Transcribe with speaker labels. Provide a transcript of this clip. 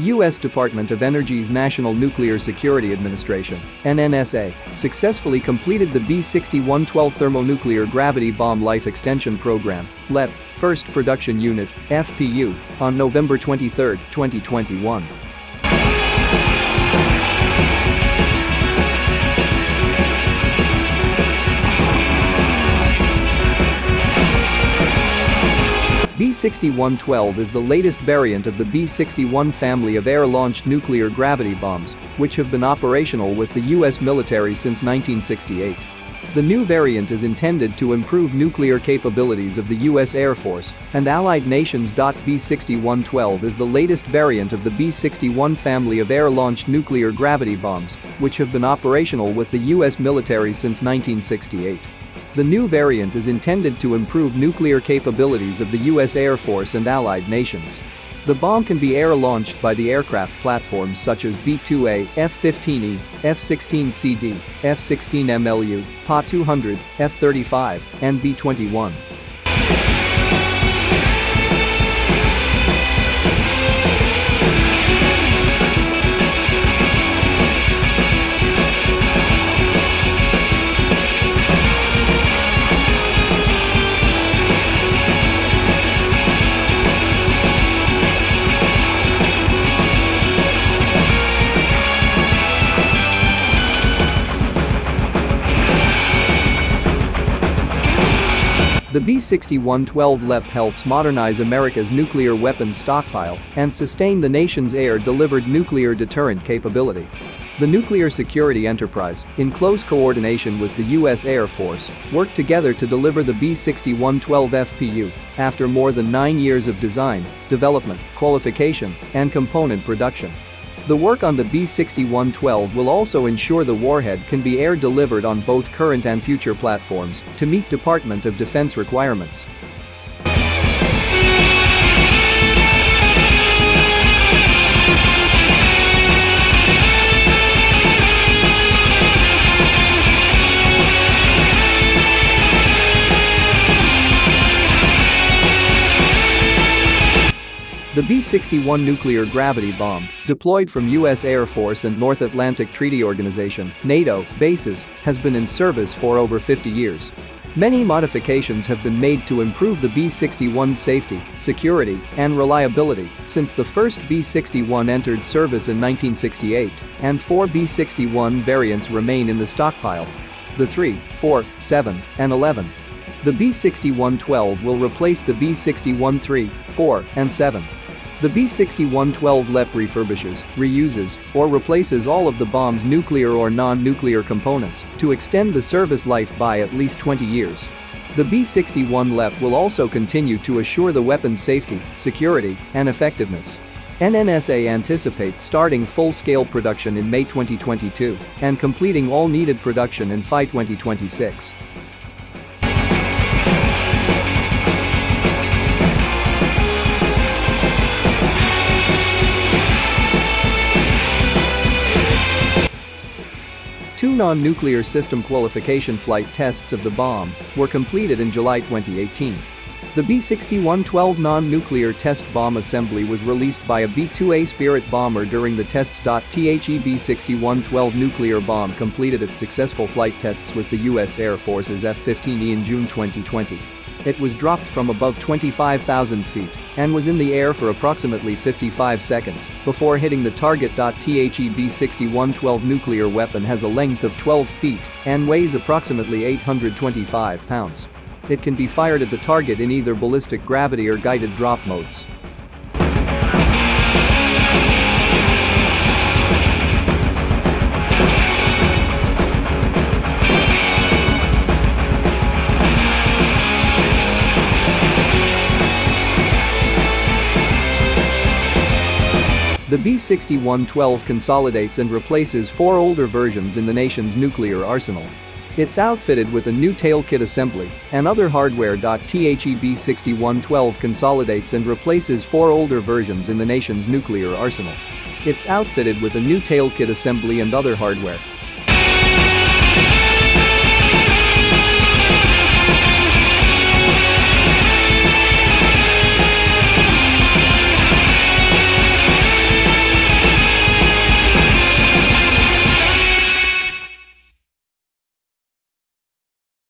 Speaker 1: U.S. Department of Energy's National Nuclear Security Administration NNSA, successfully completed the B61-12 Thermonuclear Gravity Bomb Life Extension Program LEP, First Production Unit FPU, on November 23, 2021. B61-12 is the latest variant of the B-61 family of air-launched nuclear gravity bombs, which have been operational with the U.S. military since 1968. The new variant is intended to improve nuclear capabilities of the U.S. Air Force and allied nations. B61-12 is the latest variant of the B-61 family of air-launched nuclear gravity bombs, which have been operational with the U.S. military since 1968. The new variant is intended to improve nuclear capabilities of the U.S. Air Force and allied nations. The bomb can be air-launched by the aircraft platforms such as B-2A, F-15E, F-16CD, F-16MLU, PA-200, F-35, and B-21. B61-12 LEP helps modernize America's nuclear weapons stockpile and sustain the nation's air-delivered nuclear deterrent capability. The nuclear security enterprise, in close coordination with the U.S. Air Force, worked together to deliver the B61-12 FPU after more than nine years of design, development, qualification, and component production. The work on the B61-12 will also ensure the warhead can be air-delivered on both current and future platforms to meet Department of Defense requirements. The B-61 nuclear gravity bomb, deployed from U.S. Air Force and North Atlantic Treaty Organization NATO, bases, has been in service for over 50 years. Many modifications have been made to improve the B-61's safety, security, and reliability since the first B-61 entered service in 1968, and four B-61 variants remain in the stockpile. The 3, 4, 7, and 11. The B-61-12 will replace the B-61 3, 4, and 7. The B61-12 LEP refurbishes, reuses, or replaces all of the bomb's nuclear or non-nuclear components to extend the service life by at least 20 years. The B-61 LEP will also continue to assure the weapon's safety, security, and effectiveness. NNSA anticipates starting full-scale production in May 2022 and completing all needed production in FY 2026. Two non-nuclear system qualification flight tests of the bomb were completed in July 2018. The B61-12 non-nuclear test bomb assembly was released by a B-2A Spirit bomber during the tests. The B61-12 nuclear bomb completed its successful flight tests with the U.S. Air Force's F-15E in June 2020. It was dropped from above 25,000 feet and was in the air for approximately 55 seconds before hitting the target. The B61-12 nuclear weapon has a length of 12 feet and weighs approximately 825 pounds. It can be fired at the target in either ballistic gravity or guided drop modes. The B61-12 consolidates and replaces four older versions in the nation's nuclear arsenal. It's outfitted with a new tail kit assembly and other hardware. The B61-12 consolidates and replaces four older versions in the nation's nuclear arsenal. It's outfitted with a new tail kit assembly and other hardware